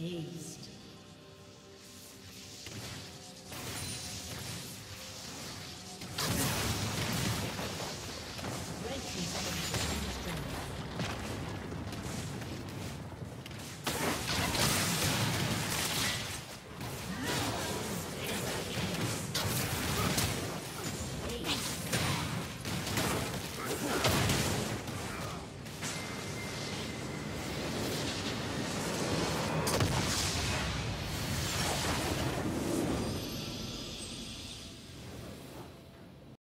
Aced.